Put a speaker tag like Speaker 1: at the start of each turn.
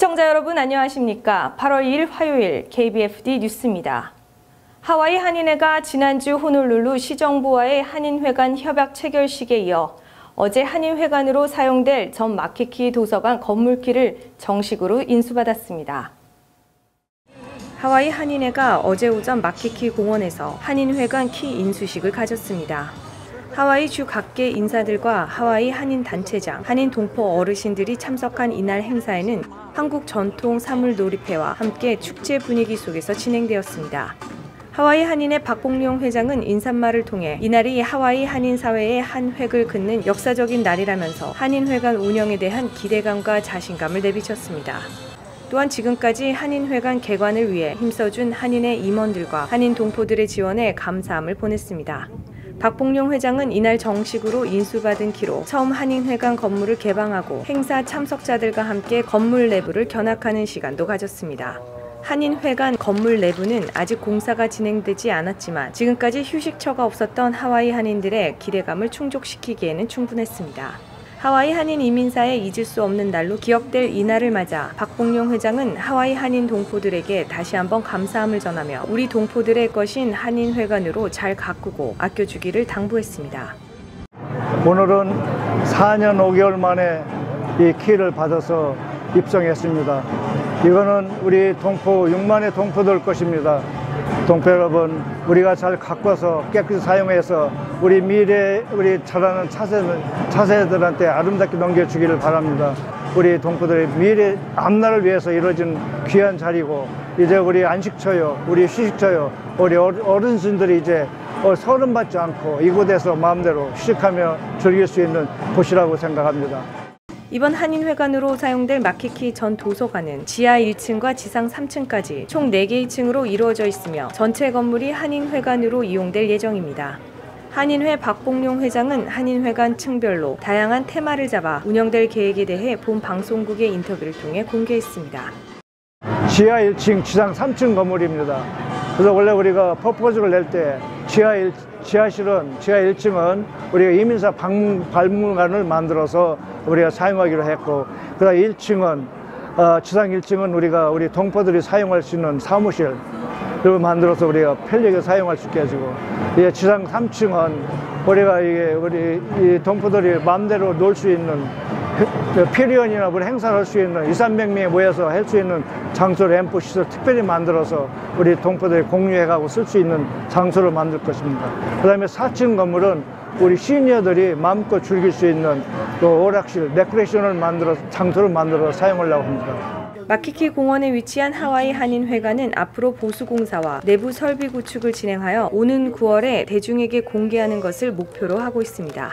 Speaker 1: 시청자 여러분 안녕하십니까? 8월 2일 화요일 KBFD 뉴스입니다. 하와이 한인회가 지난주 호놀룰루 시정부와의 한인회관 협약 체결식에 이어 어제 한인회관으로 사용될 전 마키키 도서관 건물키를 정식으로 인수받았습니다. 하와이 한인회가 어제 오전 마키키 공원에서 한인회관 키 인수식을 가졌습니다. 하와이 주 각계 인사들과 하와이 한인 단체장, 한인 동포 어르신들이 참석한 이날 행사에는 한국 전통 사물 놀이회와 함께 축제 분위기 속에서 진행되었습니다. 하와이 한인의 박봉룡 회장은 인사말을 통해 이날이 하와이 한인 사회의 한 획을 긋는 역사적인 날이라면서 한인회관 운영에 대한 기대감과 자신감을 내비쳤습니다. 또한 지금까지 한인회관 개관을 위해 힘써준 한인의 임원들과 한인 동포들의 지원에 감사함을 보냈습니다. 박봉룡 회장은 이날 정식으로 인수받은 키로 처음 한인회관 건물을 개방하고 행사 참석자들과 함께 건물 내부를 견학하는 시간도 가졌습니다. 한인회관 건물 내부는 아직 공사가 진행되지 않았지만 지금까지 휴식처가 없었던 하와이 한인들의 기대감을 충족시키기에는 충분했습니다. 하와이 한인 이민사에 잊을 수 없는 날로 기억될 이날을 맞아 박봉룡 회장은 하와이 한인 동포들에게 다시 한번 감사함을 전하며 우리 동포들의 것인 한인회관으로 잘 가꾸고 아껴주기를 당부했습니다.
Speaker 2: 오늘은 4년 5개월 만에 이 키를 받아서 입성했습니다. 이거는 우리 동포 6만의 동포들 것입니다. 여러분, 우리가 잘 가꿔서 깨끗이 사용해서 우리 미래, 우리 자라는 차세들, 차세들한테 아름답게 넘겨주기를 바랍니다. 우리 동포들의 미래 앞날을 위해서 이루어진 귀한 자리고 이제 우리 안식처요, 우리 휴식처요, 우리 어른들이 이제 어, 서름 받지 않고 이곳에서 마음대로 휴식하며 즐길 수 있는 곳이라고 생각합니다.
Speaker 1: 이번 한인회관으로 사용될 마키키 전 도서관은 지하 1층과 지상 3층까지 총 4개의 층으로 이루어져 있으며 전체 건물이 한인회관으로 이용될 예정입니다. 한인회 박봉룡 회장은 한인회관 층별로 다양한 테마를 잡아 운영될 계획에 대해 본 방송국의 인터뷰를 통해 공개했습니다.
Speaker 2: 지하 1층, 지상 3층 건물입니다. 그래서 원래 우리가 퍼포즈를 낼 때 지하 1, 지하실은 지하 1층은 우리가 이민사 박물, 박물관을 만들어서 우리가 사용하기로 했고 그다음 1층은 어, 지상 1층은 우리가 우리 동포들이 사용할 수 있는 사무실 을 만들어서 우리가 편리하게 사용할 수 있게 해주고 이제 지상 3층은 우리가 이게 우리 이 동포들이 마음대로 놀 수 있는 피리언이나 우리 행사를 할 수 있는 2, 300명이 모여서 할 수 있는 장소를 엠포 시설 특별히 만들어서 우리 동포들이 공유해가고 쓸 수 있는 장소를 만들 것입니다. 그 다음에 4층 건물은 우리 시니어들이 마음껏 즐길 수 있는 또 오락실, 레크레이션을 만들어 장소를 만들어 사용하려고 합니다.
Speaker 1: 마키키 공원에 위치한 하와이 한인회관은 앞으로 보수공사와 내부 설비 구축을 진행하여 오는 9월에 대중에게 공개하는 것을 목표로 하고 있습니다.